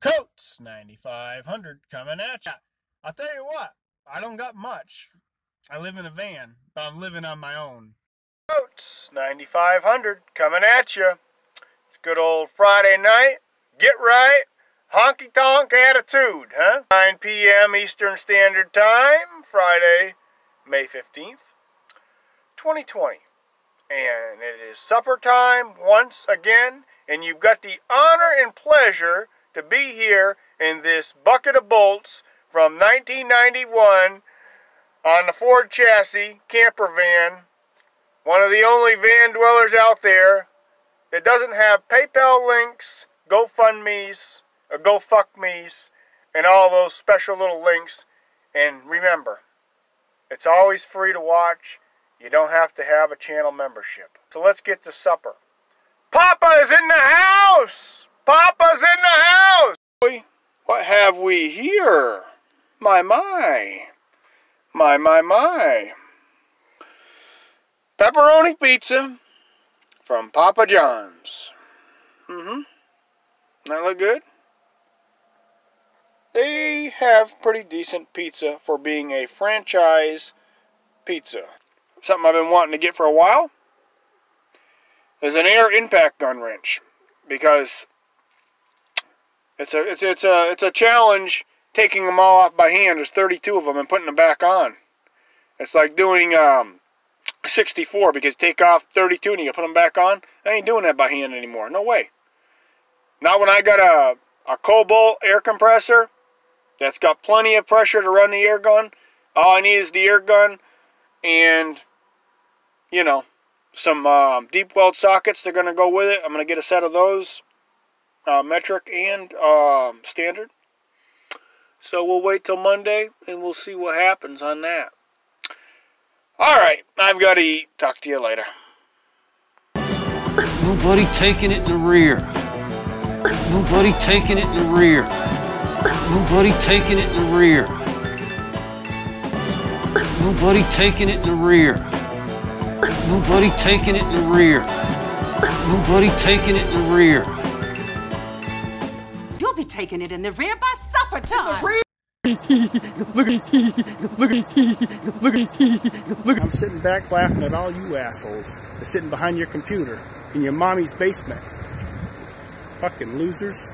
Coates 9500 coming at ya. I'll tell you what, I don't got much. I live in a van, but I'm living on my own. Coates 9500 coming at you. It's good old Friday night. Get right. Honky tonk attitude, huh? 9 p.m. Eastern Standard Time, Friday, May 15th, 2020. And it is supper time once again, and you've got the honor and pleasure to be here in this bucket of bolts from 1991 on the Ford chassis camper van. One of the only van dwellers out there that doesn't have PayPal links, GoFundMe's, or GoFuckMe's, and all those special little links. And remember, it's always free to watch. You don't have to have a channel membership. So let's get to supper. Papa is in the house! Papa's in have we here? My, my. My, my, my. Pepperoni pizza from Papa John's. Mm-hmm. That look good? They have pretty decent pizza for being a franchise pizza. Something I've been wanting to get for a while is an air impact gun wrench because it's a it's it's a it's a challenge taking them all off by hand. There's 32 of them and putting them back on. It's like doing um, 64 because take off 32 and you put them back on. I ain't doing that by hand anymore. No way. Not when I got a a Kobalt air compressor that's got plenty of pressure to run the air gun. All I need is the air gun and you know some um, deep well sockets. They're going to go with it. I'm going to get a set of those, uh, metric and um, standard. So we'll wait till Monday and we'll see what happens on that. All right, I've got to eat. Talk to you later. Nobody taking it in the rear. Nobody taking it in the rear. Nobody taking it in the rear. Nobody taking it in the rear. Nobody taking it in the rear. Nobody taking it in the rear. You'll be taking it in the rear by supper time. I'm sitting back laughing at all you assholes. They're sitting behind your computer in your mommy's basement. Fucking losers.